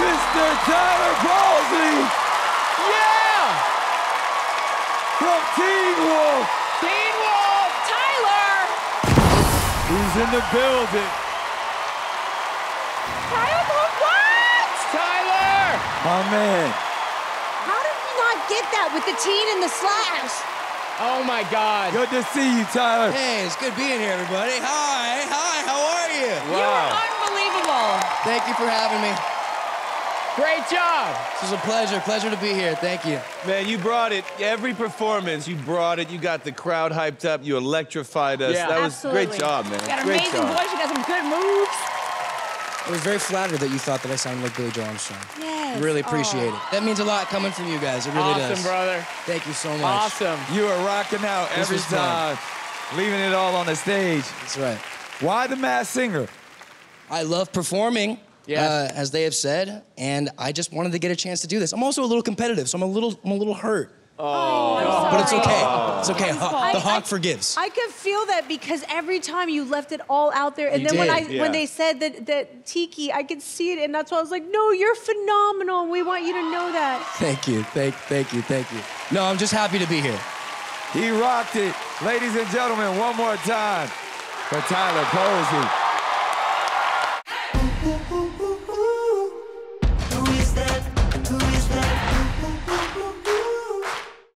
Mr. Tyler Posey Yeah! from Teen Wolf. Teen Wolf! Tyler! He's in the building. Tyler, what? Tyler! My man. How did we not get that with the teen and the slash? Oh my God. Good to see you, Tyler. Hey, it's good being here, everybody. Hi, hi, how are you? You are unbelievable. Thank you for having me. Great job. This is a pleasure, pleasure to be here. Thank you. Man, you brought it. Every performance, you brought it. You got the crowd hyped up. You electrified us. Yeah. that was Absolutely. great job, man. You got an great amazing job. voice. You got some good moves. I was very flattered that you thought that I sounded like Billie Joe Armstrong. Yes. Really appreciate it. That means a lot coming from you guys. It really awesome, does. Awesome, brother. Thank you so much. Awesome. You are rocking out This every was fun. time, leaving it all on the stage. That's right. Why the Masked Singer? I love performing, Yes. uh, as they have said, and I just wanted to get a chance to do this. I'm also a little competitive, so I'm a little, I'm a little hurt. Oh, I'm But it's okay. It's okay. Ho- I- the I- honk forgives. I could feel that because every time you left it all out there, and You then when I yeah. when they said that that Tiki, I could see it, and that's why I was like, no, you're phenomenal. We want you to know that. Thank you, thank, thank you, thank you. No, I'm just happy to be here. He rocked it. Ladies and gentlemen, one more time for Tyler Posey.